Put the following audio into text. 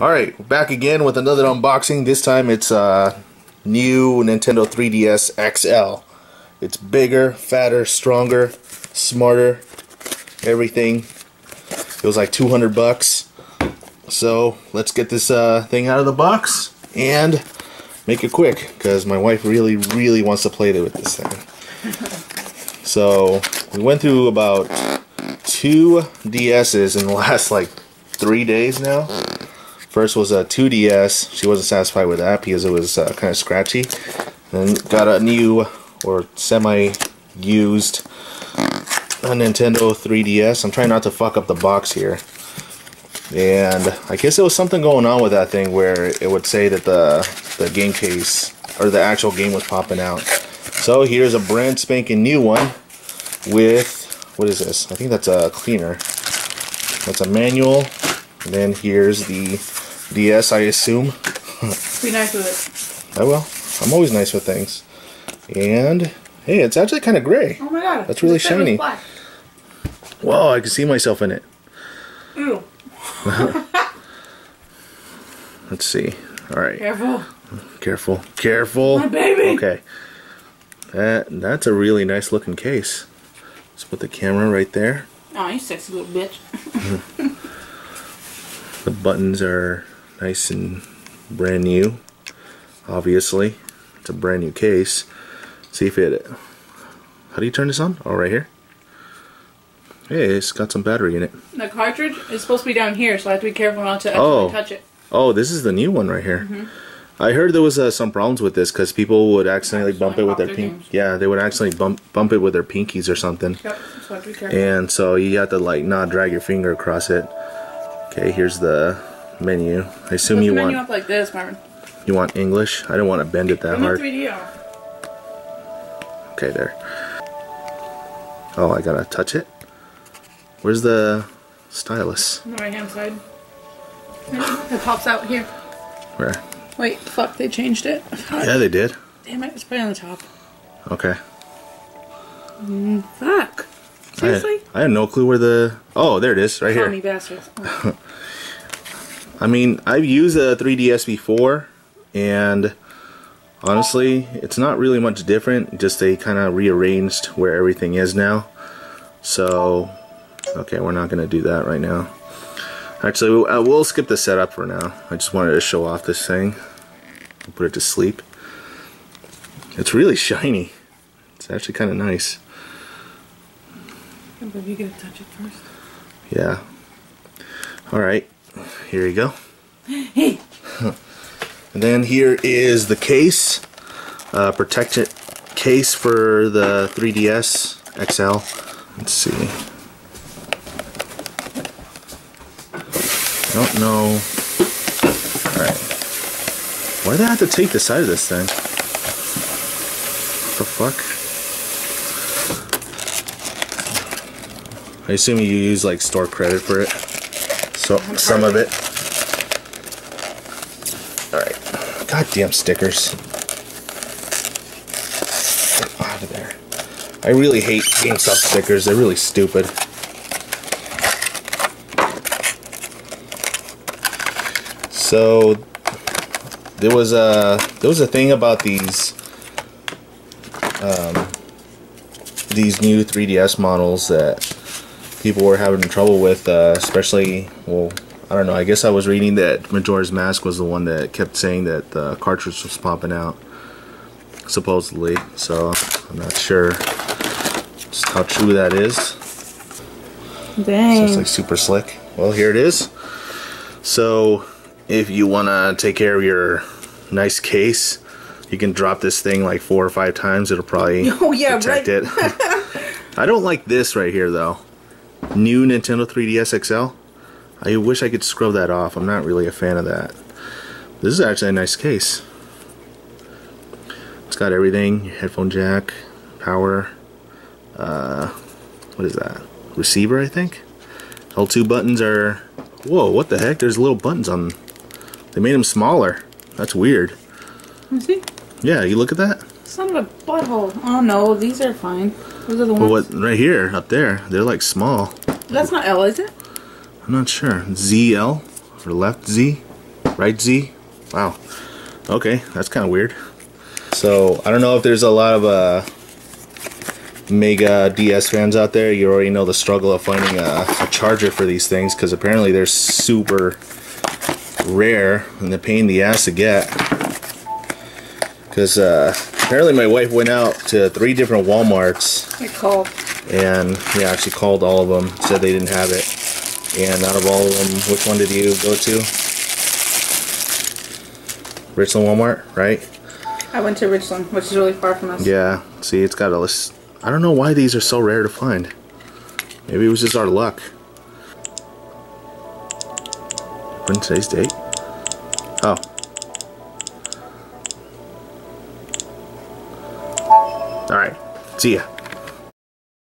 Alright, back again with another unboxing. This time it's uh, new Nintendo 3DS XL. It's bigger, fatter, stronger, smarter, everything. It was like 200 bucks. So let's get this uh, thing out of the box and make it quick because my wife really, really wants to play with this thing. so we went through about two DSs in the last like three days now. First was a 2DS. She wasn't satisfied with that because it was uh, kind of scratchy. Then got a new or semi-used Nintendo 3DS. I'm trying not to fuck up the box here. And I guess there was something going on with that thing where it would say that the the game case or the actual game was popping out. So here's a brand spanking new one with what is this? I think that's a cleaner. That's a manual. And then here's the DS, I assume. Be nice with it. I will. I'm always nice with things. And hey, it's actually kind of gray. Oh my god. That's really This thing was shiny. Whoa, I can see myself in it. Ew. Let's see. All right, Careful. careful, careful. My baby. Okay. That that's a really nice looking case. Let's put the camera right there. Oh, you sexy little bitch. The buttons are nice and brand new. Obviously, it's a brand new case. See if it. How do you turn this on? Oh, right here. Hey, it's got some battery in it. The cartridge is supposed to be down here, so I have to be careful not to actually Oh. touch it. Oh, this is the new one right here. Mm-hmm. I heard there was uh, some problems with this because people would accidentally bump it with their their pink. Yeah, they would accidentally bump bump it with their pinkies or something. Yep, so I have to be careful. and so you have to like not drag your finger across it. Okay, here's the menu. I assume Put you the menu want up like this, Marvin. you want English. I don't want to bend it that hard. 3D off. Okay, there. Oh, I gotta touch it. Where's the stylus? On the right hand side. It pops out here. Where? Wait, fuck, they changed it. Yeah, they did. Damn it, it's probably on the top. Okay. Mm, fuck. I, Seriously? I had no clue where the. Oh, there it is, right here. bastards. Oh. I mean, I've used a 3DS before, and honestly, it's not really much different. Just they kind of rearranged where everything is now. So, okay, we're not gonna do that right now. Actually, we'll, skip the setup for now. I just wanted to show off this thing, put it to sleep. It's really shiny. It's actually kind of nice. You get to touch it first. Yeah. All right. Here you go. Hey! And then here is the case, uh, protected case for the 3DS XL. Let's see. I don't know. Alright. Why do I have to take the side of this thing? What the fuck? I assume you use like store credit for it. So some of it. Alright. Goddamn stickers. Get out of there. I really hate GameStop stickers. They're really stupid. So there was a there was a thing about these um, these new 3DS models that people were having trouble with, uh, especially well, I don't know. I guess I was reading that Majora's Mask was the one that kept saying that the cartridge was popping out, supposedly. So I'm not sure just how true that is. So Dang. it's like super slick. Well, here it is. So if you want to take care of your nice case, you can drop this thing like four or five times. It'll probably Oh, yeah, protect right. it. I don't like this right here though. New Nintendo 3DS XL. I wish I could scrub that off. I'm not really a fan of that. This is actually a nice case. It's got everything: your headphone jack, power. Uh, what is that? Receiver, I think. L2 buttons are. Whoa! What the heck? There's little buttons on. Them. They made them smaller. That's weird. You see? Yeah, you look at that. Son of a butthole. Oh no, these are fine. Those are the Well, ones. what right here, up there, they're like small. That's not L, is it? I'm not sure. ZL or left Z. Right, Z? Wow. Okay, that's kind of weird. So, I don't know if there's a lot of uh, Mega DS fans out there. You already know the struggle of finding a, a charger for these things because apparently they're super rare and the pain in the ass to get. Because uh, apparently my wife went out to three different Walmarts I called. and yeah, she called all of them, said they didn't have it. And out of all of them, which one did you go to? Richland Walmart, right? I went to Richland, which is really far from us. Yeah. See, it's got a list. I don't know why these are so rare to find. Maybe it was just our luck. When today's date? Oh. Alright. See ya.